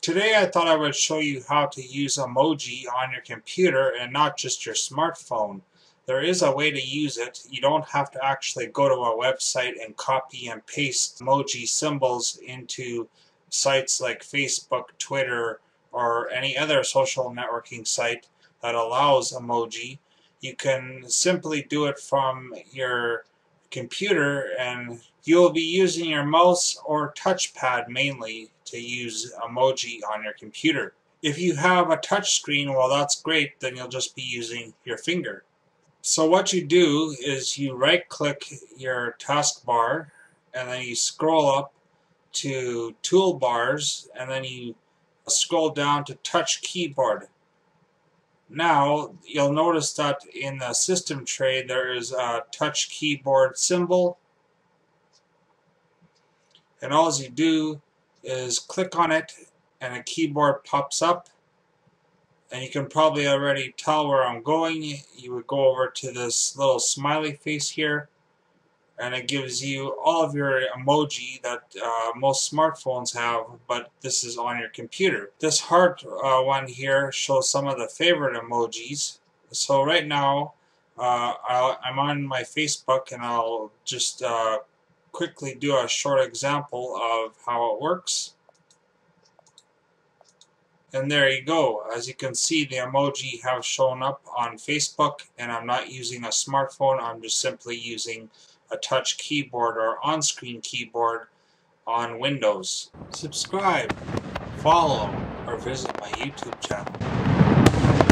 Today I thought I would show you how to use emoji on your computer and not just your smartphone. There is a way to use it. You don't have to actually go to a website and copy and paste emoji symbols into sites like Facebook, Twitter, or any other social networking site that allows emoji. You can simply do it from your computer and you'll be using your mouse or touchpad mainly to use emoji on your computer. If you have a touch screen, well that's great, then you'll just be using your finger. So what you do is you right click your taskbar and then you scroll up to toolbars and then you scroll down to touch keyboard. Now you'll notice that in the system tray there is a touch keyboard symbol. And all you do is click on it and a keyboard pops up. And you can probably already tell where I'm going. You would go over to this little smiley face here and it gives you all of your emoji that uh, most smartphones have, but this is on your computer. This heart uh, one here shows some of the favorite emojis. So right now, uh, i am on my Facebook and I'll just uh, quickly do a short example of how it works. And there you go. As you can see, the emoji have shown up on Facebook, and I'm not using a smartphone. I'm just simply using a touch keyboard or on-screen keyboard on Windows. Subscribe, follow, or visit my YouTube channel.